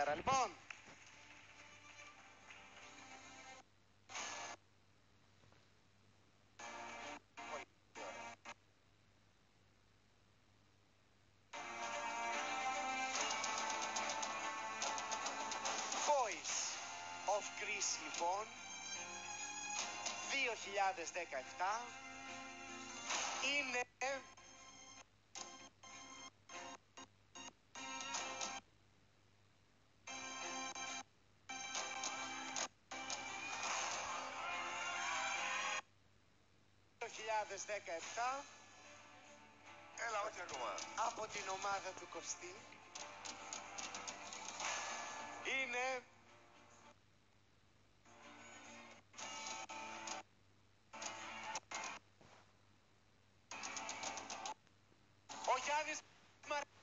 αέρα. Λοιπόν, Πολύ ωραία. Voice of Greece λοιπόν 2017 είναι 2017 Έλα, όχι ακόμα. Από την ομάδα του Κωστή είναι ο Γιάννης Μαρκάκης.